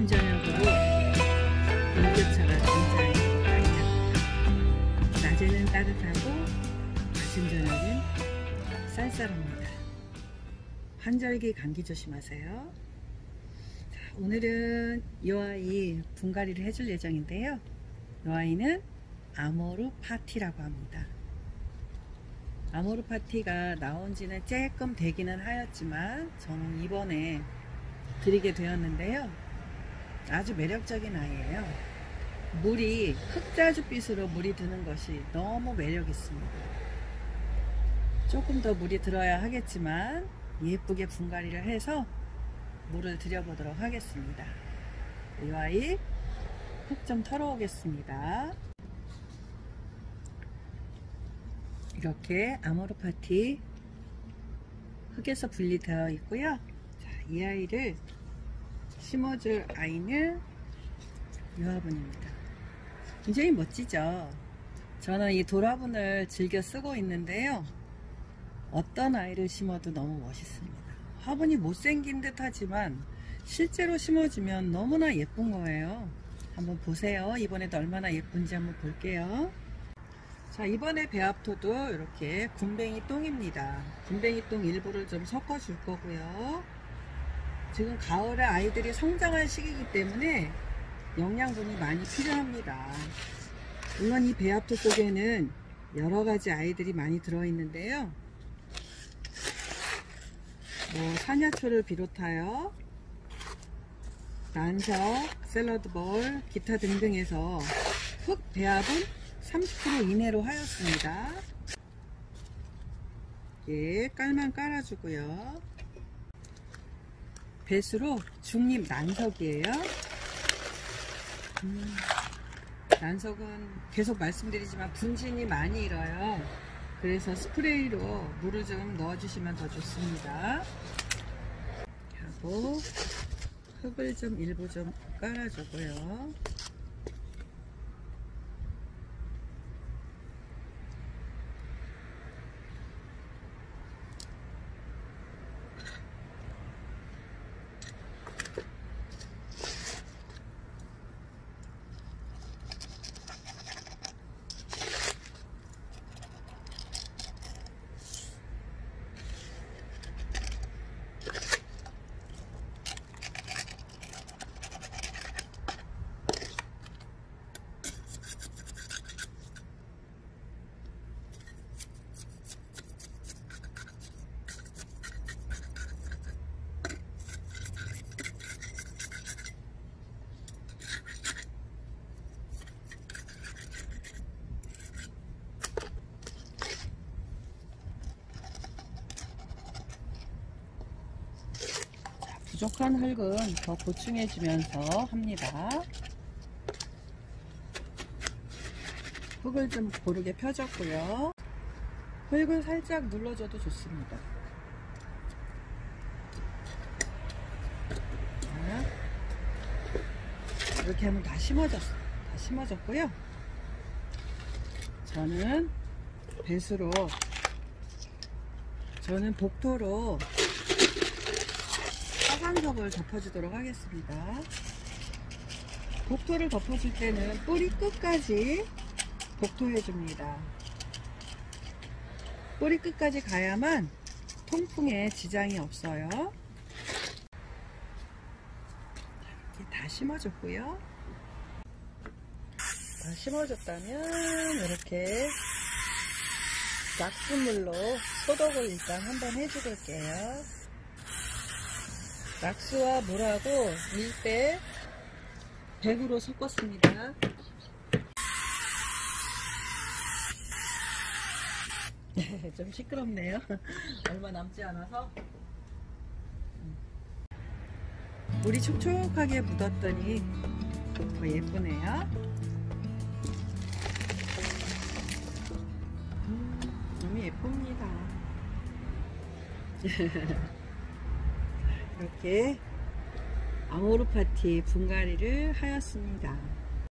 아침 저녁으로 일교차가 굉장히 많이 납니다. 낮에는 따뜻하고 아침 저녁은 쌀쌀합니다. 환절기 감기 조심하세요. 자, 오늘은 이 아이 분갈이를 해줄 예정인데요. 이 아이는 아모르 파티라고 합니다. 아모르 파티가 나온 지는 조금 되기는 하였지만 저는 이번에 드리게 되었는데요. 아주 매력적인 아이예요. 물이 흑자주빛으로 물이 드는 것이 너무 매력 있습니다. 조금 더 물이 들어야 하겠지만 예쁘게 분갈이를 해서 물을 들여보도록 하겠습니다. 이 아이 흙 좀 털어오겠습니다. 이렇게 아모르파티 흙에서 분리되어 있고요. 자, 이 아이를 심어줄 아이는 이 화분입니다. 굉장히 멋지죠? 저는 이 돌화분을 즐겨 쓰고 있는데요. 어떤 아이를 심어도 너무 멋있습니다. 화분이 못생긴 듯 하지만 실제로 심어주면 너무나 예쁜 거예요. 한번 보세요. 이번에도 얼마나 예쁜지 한번 볼게요. 자 이번에 배합토도 이렇게 군뱅이 똥입니다 군뱅이 똥 일부를 좀 섞어 줄 거고요 지금 가을에 아이들이 성장할 시기이기 때문에 영양분이 많이 필요합니다 물론 이 배합토 속에는 여러가지 아이들이 많이 들어있는데요 뭐 사냐초를 비롯하여 난석, 샐러드볼, 기타 등등에서 흙 배합은 30% 이내로 하였습니다. 예, 깔만 깔아주고요. 배수로 중립 난석이에요. 음, 난석은 계속 말씀드리지만 분진이 많이 일어요. 그래서 스프레이로 물을 좀 넣어주시면 더 좋습니다. 하고 흙을 좀 일부 좀 깔아주고요. 부족한 흙은 더 보충해 주면서 합니다. 흙을 좀 고르게 펴줬고요. 흙을 살짝 눌러줘도 좋습니다. 이렇게 하면 다 심어졌어요 다 심어졌고요. 저는 배수로 저는 복토로 화산석을 덮어주도록 하겠습니다. 복토를 덮어줄 때는 뿌리 끝까지 복토해줍니다. 뿌리 끝까지 가야만 통풍에 지장이 없어요. 이렇게 다 심어줬고요. 다 심어줬다면 이렇게 낙수물로 소독을 일단 한번 해주을게요 낙수와 물하고 밀대 100으로 섞었습니다. 좀 시끄럽네요. 얼마 남지 않아서 물이 촉촉하게 묻었더니 더 예쁘네요. 음, 너무 예쁩니다. 이렇게 아모르 파티 분갈이를 하였습니다.